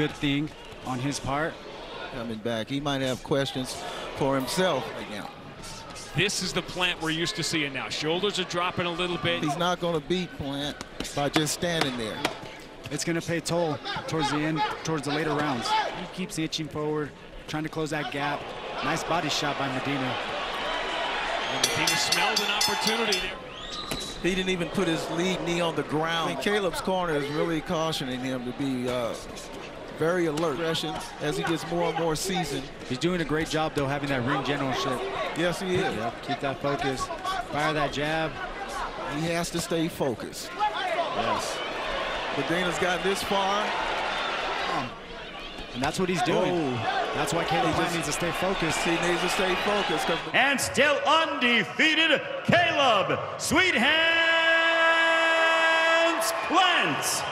good thing on his part. Coming back, he might have questions for himself right now. This is the Plant we're used to seeing now. Shoulders are dropping a little bit. He's not going to beat Plant by just standing there. It's going to pay toll towards the end, towards the later rounds. He keeps inching forward, trying to close that gap. Nice body shot by Medina. And Medina smelled an opportunity there. He didn't even put his lead knee on the ground. I mean, Caleb's corner is really cautioning him to be uh, very alert as he gets more and more seasoned. He's doing a great job, though, having that ring generalship. Yes, he is. Yep, keep that focus. Fire that jab. He has to stay focused. Yes. Medina's got this far. And that's what he's doing. Oh. That's why Caleb Plant just- needs to stay focused. He needs to stay focused. And still undefeated, Caleb Sweet Hands Plant.